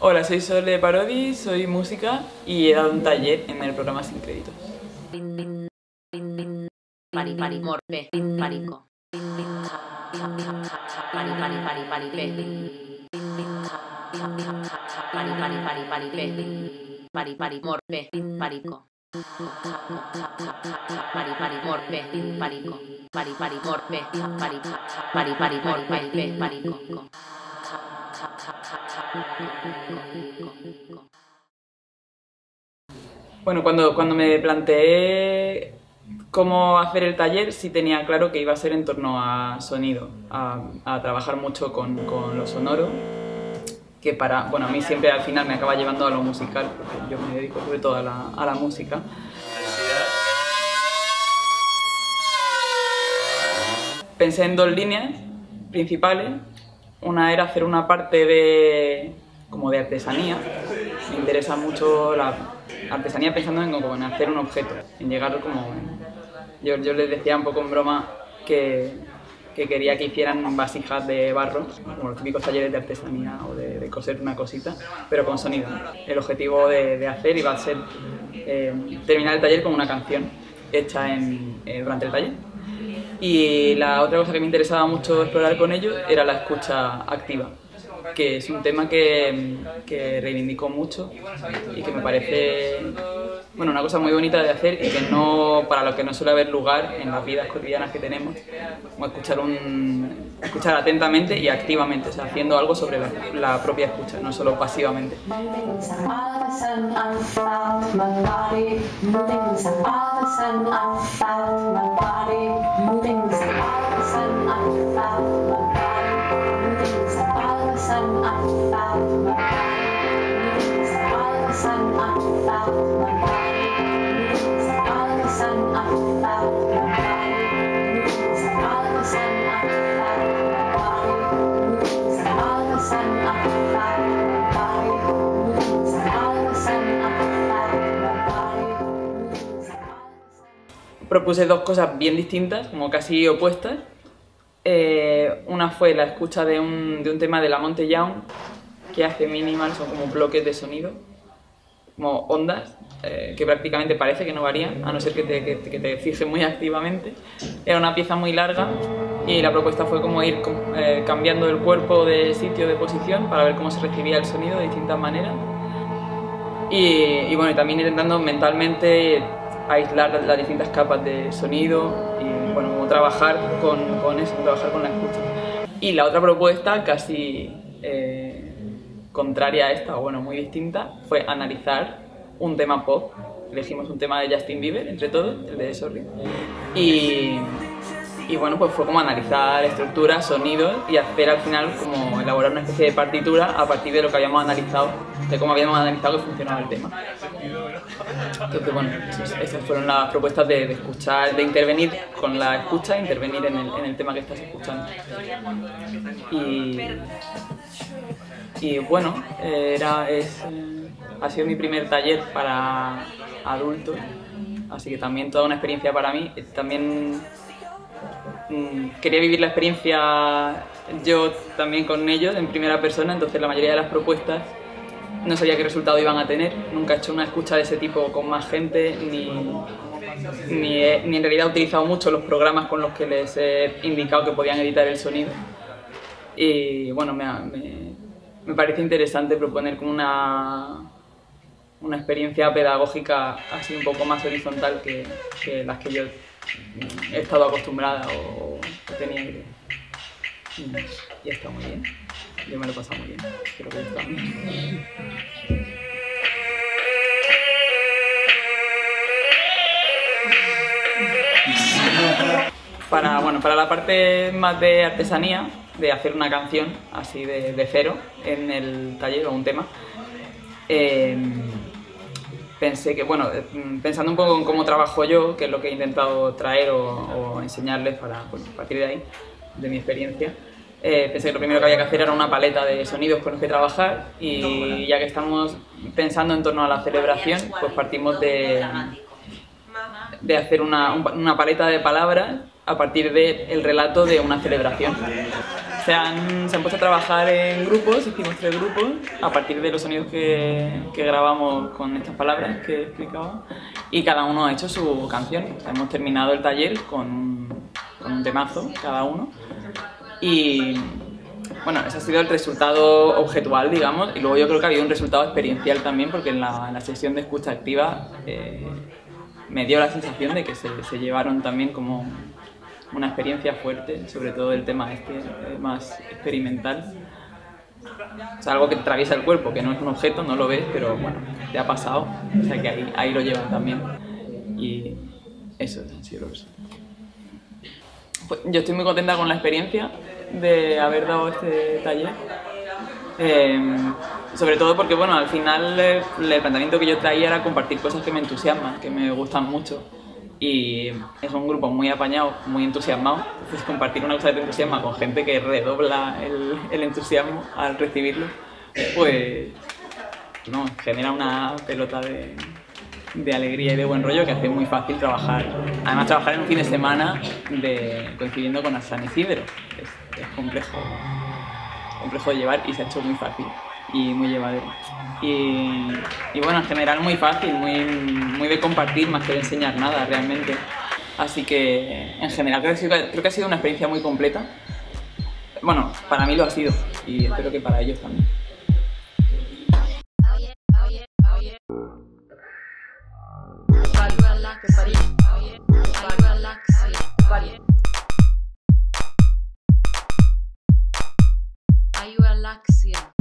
Hola, soy Sole Parodi, soy música y he dado un taller en el programa Sin Créditos. Bueno, cuando, cuando me planteé cómo hacer el taller, sí tenía claro que iba a ser en torno a sonido, a, trabajar mucho con, con, lo sonoro, que para, bueno, a mí siempre al final me acaba llevando a lo musical, porque yo me dedico sobre todo a la, a la música. Pensé en dos líneas principales. Una era hacer una parte de, como de artesanía. Me interesa mucho la artesanía pensando en, hacer un objeto, en llegar como... Yo, les decía un poco en broma que, que quería que hicieran vasijas de barro, como los típicos talleres de artesanía o de, coser una cosita, pero con sonido. El objetivo de, hacer iba a ser eh, terminar el taller con una canción hecha eh, durante el taller. Y la otra cosa que me interesaba mucho explorar con ellos era la escucha activa, que es un tema que, que reivindico mucho y que me parece bueno, una cosa muy bonita de hacer y que no, para lo que no suele haber lugar en las vidas cotidianas que tenemos, como escuchar, un, escuchar atentamente y activamente, o sea, haciendo algo sobre la, propia escucha, no solo pasivamente. Propuse dos cosas bien distintas, como casi opuestas. Eh, una fue la escucha de un, de un tema de la Monte Young que hace minimal, son como bloques de sonido, como ondas, eh, que prácticamente parece que no varían, a no ser que te, que, te fijes muy activamente. Era una pieza muy larga y la propuesta fue como ir eh, cambiando el cuerpo de sitio, de posición, para ver cómo se recibía el sonido de distintas maneras. Y, y bueno, y también intentando mentalmente aislar las distintas capas de sonido y bueno, trabajar con, con eso, trabajar con la escucha. Y la otra propuesta, casi eh, contraria a esta, o bueno, muy distinta, fue analizar un tema pop. Elegimos un tema de Justin Bieber, entre todos, el de Sorry. Y, y bueno, pues fue como analizar estructuras, sonidos y hacer al final como elaborar una especie de partitura a partir de lo que habíamos analizado, de cómo habíamos analizado que funcionaba el tema. Entonces, bueno, esas fueron las propuestas de, escuchar, de intervenir con la escucha, intervenir en el, en el tema que estás escuchando. Y, y bueno, era, es, ha sido mi primer taller para adultos, así que también toda una experiencia para mí. También quería vivir la experiencia yo también con ellos en primera persona, entonces la mayoría de las propuestas no sabía qué resultado iban a tener, nunca he hecho una escucha de ese tipo con más gente, ni, ni, he, ni en realidad he utilizado mucho los programas con los que les he indicado que podían editar el sonido. Y bueno, me, me, me parece interesante proponer como una, una experiencia pedagógica así un poco más horizontal que, que las que yo he estado acostumbrada o, tenía que... Y, está muy bien. Yo me lo he pasado muy bien. Creo que está bien. Para, bueno, para la parte más de artesanía, de hacer una canción así de, de cero en el taller o un tema, eh, pensé que, bueno, pensando un poco en cómo trabajo yo, que es lo que he intentado traer o, o enseñarles para, partir de ahí, de mi experiencia, eh, pensé que lo primero que había que hacer era una paleta de sonidos con los que trabajar y ya que estamos pensando en torno a la celebración, pues partimos de, de hacer una, una paleta de palabras a partir del relato de una celebración. se han, se han puesto a trabajar en grupos, hicimos tres grupos, a partir de los sonidos que, que grabamos con estas palabras que he explicado, y cada uno ha hecho su canción. O sea, hemos terminado el taller con un, con un temazo cada uno, y bueno, ese ha sido el resultado objetual, digamos, y luego yo creo que ha habido un resultado experiencial también, porque en la, en la sesión de escucha activa eh, me dio la sensación de que se, se llevaron también como una experiencia fuerte, sobre todo el tema este eh, más experimental. O sea, algo que atraviesa el cuerpo, que no es un objeto, no lo ves, pero bueno, te ha pasado. O sea que ahí, ahí lo llevan también. Y eso han sido los pues yo estoy muy contenta con la experiencia de haber dado este taller. Eh, sobre todo porque, bueno, al final eh, el planteamiento que yo traía era compartir cosas que me entusiasman, que me gustan mucho. Y es un grupo muy apañado, muy entusiasmado. Entonces, compartir una cosa que te entusiasma con gente que redobla el, entusiasmo al recibirlo, pues no, genera una pelota de, de alegría y de buen rollo que hace muy fácil trabajar. Además, trabajar en un fin de semana de, coincidiendo con San Isidro es, es complejo, complejo de llevar y se ha hecho muy fácil y muy llevadero. Y, y bueno, en general muy fácil, muy, muy de compartir más que de enseñar nada realmente. Así que en general creo que, creo que ha sido una experiencia muy completa. Bueno, para mí lo ha sido y espero que para ellos también. Ayualaxia.